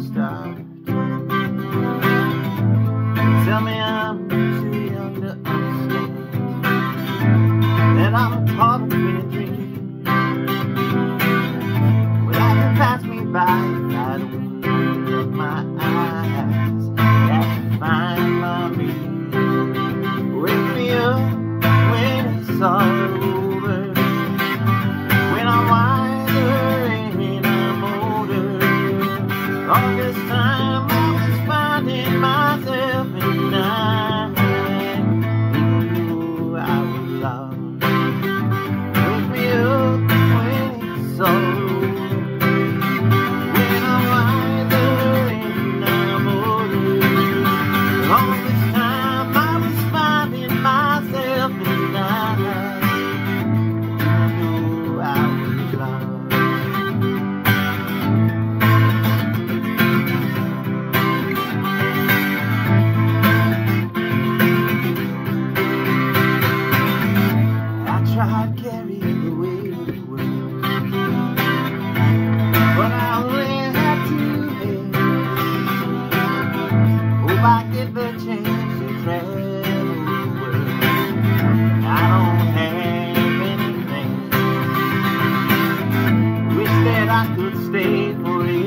stop. Tell me I'm too young to understand and I'm a part of anything. soul wait for you.